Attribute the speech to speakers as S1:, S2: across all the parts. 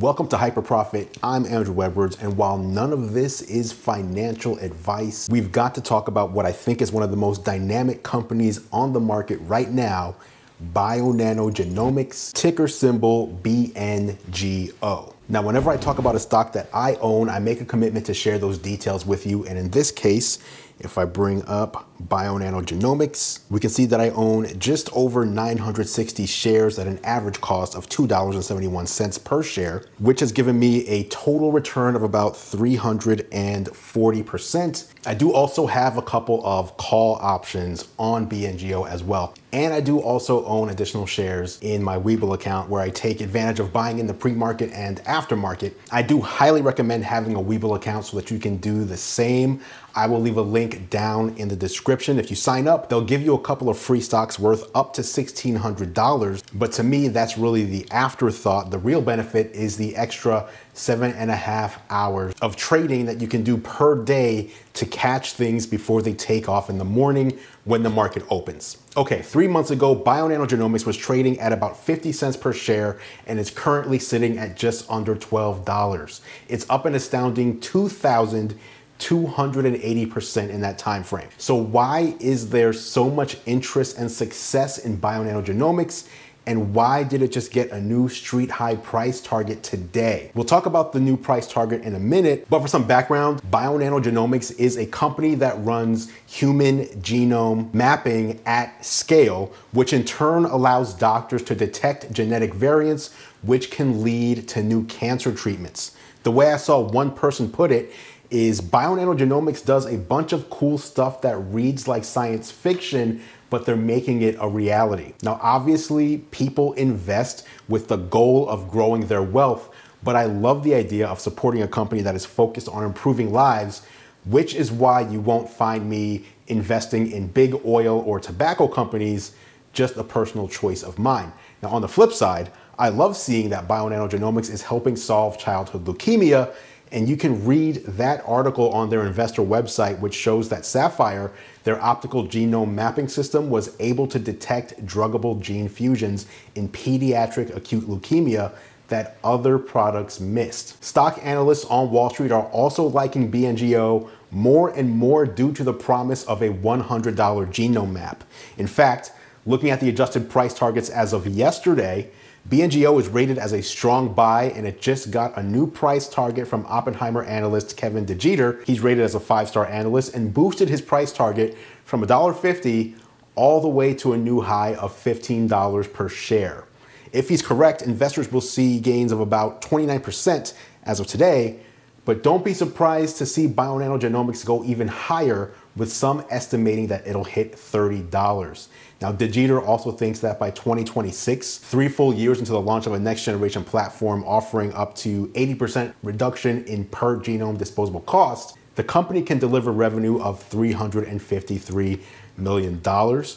S1: Welcome to HyperProfit. I'm Andru Edwards, and while none of this is financial advice, we've got to talk about what I think is one of the most dynamic companies on the market right now, Bionano Genomics, ticker symbol BNGO. Now, whenever I talk about a stock that I own, I make a commitment to share those details with you, and in this case, if I bring up Bionano Genomics, we can see that I own just over 960 shares at an average cost of $2.71 per share, which has given me a total return of about 340%. I do also have a couple of call options on BNGO as well. And I do also own additional shares in my Webull account where I take advantage of buying in the pre-market and aftermarket. I do highly recommend having a Webull account so that you can do the same. I will leave a link down in the description. If you sign up, they'll give you a couple of free stocks worth up to $1,600. But to me, that's really the afterthought. The real benefit is the extra seven and a half hours of trading that you can do per day to catch things before they take off in the morning when the market opens. Okay, three months ago, Bionano Genomics was trading at about 50 cents per share and is currently sitting at just under $12. It's up an astounding 2,000 280% in that time frame. So why is there so much interest and success in Bionano Genomics? And why did it just get a new street high price target today? We'll talk about the new price target in a minute, but for some background, Bionano Genomics is a company that runs human genome mapping at scale, which in turn allows doctors to detect genetic variants, which can lead to new cancer treatments. The way I saw one person put it is Bionano Genomics does a bunch of cool stuff that reads like science fiction, but they're making it a reality. Now, obviously, people invest with the goal of growing their wealth, but I love the idea of supporting a company that is focused on improving lives, which is why you won't find me investing in big oil or tobacco companies, just a personal choice of mine. Now, on the flip side, I love seeing that Bionano Genomics is helping solve childhood leukemia and you can read that article on their investor website, which shows that Saphyr, their optical genome mapping system, was able to detect druggable gene fusions in pediatric acute leukemia that other products missed. Stock analysts on Wall Street are also liking BNGO more and more due to the promise of a $100 genome map. In fact, looking at the adjusted price targets as of yesterday, BNGO is rated as a strong buy and it just got a new price target from Oppenheimer analyst Kevin DeGeeter. He's rated as a five-star analyst and boosted his price target from $1.50 all the way to a new high of $15 per share. If he's correct, investors will see gains of about 29% as of today, but don't be surprised to see Bionano Genomics go even higher with some estimating that it'll hit $30. Now, DeGeeter also thinks that by 2026, three full years into the launch of a next generation platform offering up to 80% reduction in per genome disposable cost, the company can deliver revenue of $353 million.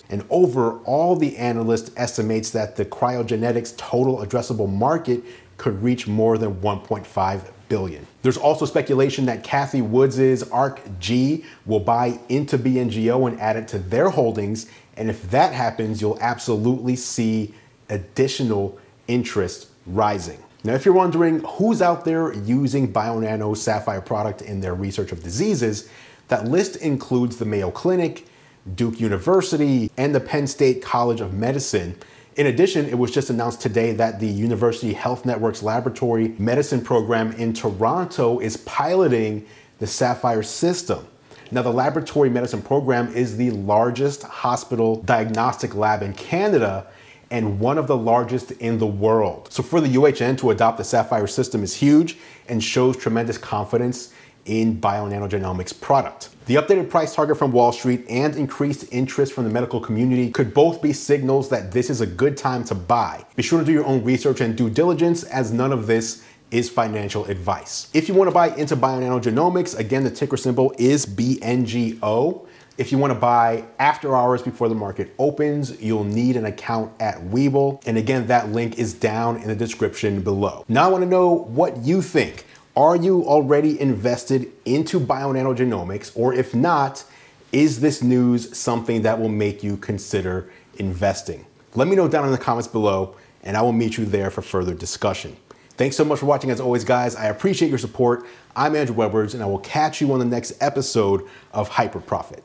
S1: And overall, the analyst estimates that the cytogenetics total addressable market could reach more than 1.5 billion. There's also speculation that Cathie Wood's ARKG will buy into BNGO and add it to their holdings. And if that happens, you'll absolutely see additional interest rising. Now, if you're wondering who's out there using Bionano Saphyr product in their research of diseases, that list includes the Mayo Clinic, Duke University, and the Penn State College of Medicine. In addition, it was just announced today that the University Health Network's laboratory medicine program in Toronto is piloting the Saphyr system. Now, the laboratory medicine program is the largest hospital diagnostic lab in Canada and one of the largest in the world. So for the UHN to adopt the Saphyr system is huge and shows tremendous confidence in Bionano Genomics product. The updated price target from Wall Street and increased interest from the medical community could both be signals that this is a good time to buy. Be sure to do your own research and due diligence as none of this is financial advice. If you want to buy into Bionano Genomics, again, the ticker symbol is BNGO. If you want to buy after hours before the market opens, you'll need an account at Webull. And again, that link is down in the description below. Now I want to know what you think. Are you already invested into Bionano Genomics? Or if not, is this news something that will make you consider investing? Let me know down in the comments below and I will meet you there for further discussion. Thanks so much for watching as always, guys. I appreciate your support. I'm Andru Edwards, and I will catch you on the next episode of HyperProfit.